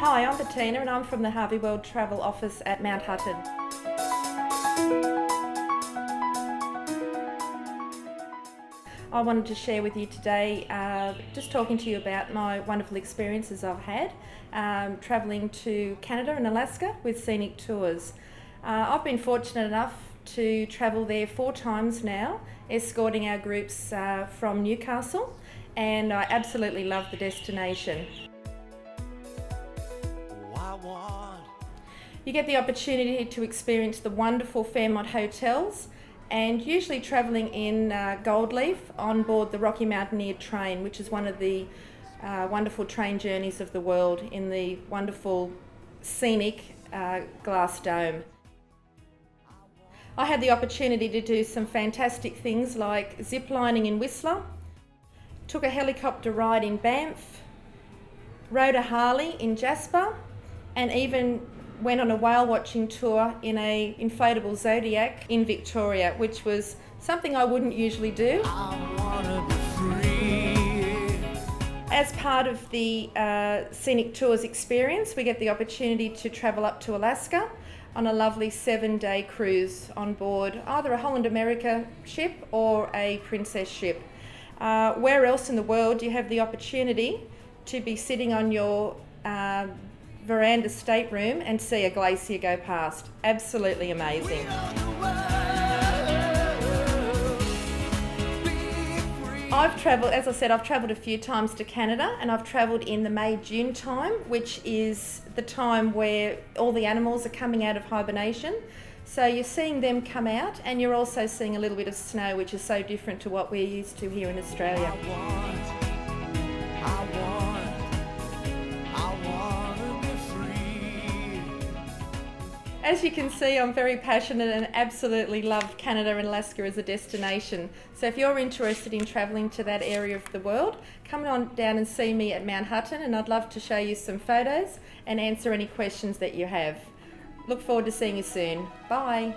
Hi, I'm Bettina and I'm from the Harvey World Travel Office at Mount Hutton. I wanted to share with you today, uh, just talking to you about my wonderful experiences I've had um, travelling to Canada and Alaska with Scenic Tours. Uh, I've been fortunate enough to travel there four times now, escorting our groups uh, from Newcastle, and I absolutely love the destination. You get the opportunity to experience the wonderful Fairmont hotels and usually travelling in uh, Goldleaf on board the Rocky Mountaineer train, which is one of the uh, wonderful train journeys of the world in the wonderful scenic uh, glass dome. I had the opportunity to do some fantastic things like zip lining in Whistler, took a helicopter ride in Banff, rode a Harley in Jasper, and even went on a whale watching tour in a inflatable Zodiac in Victoria, which was something I wouldn't usually do. As part of the uh, Scenic Tours experience, we get the opportunity to travel up to Alaska on a lovely seven day cruise on board either a Holland America ship or a Princess ship. Uh, where else in the world do you have the opportunity to be sitting on your uh, veranda stateroom and see a glacier go past. Absolutely amazing. I've travelled, as I said, I've travelled a few times to Canada and I've travelled in the May June time, which is the time where all the animals are coming out of hibernation. So you're seeing them come out and you're also seeing a little bit of snow, which is so different to what we're used to here in Australia. As you can see, I'm very passionate and absolutely love Canada and Alaska as a destination. So if you're interested in travelling to that area of the world, come on down and see me at Mount Hutton and I'd love to show you some photos and answer any questions that you have. Look forward to seeing you soon. Bye.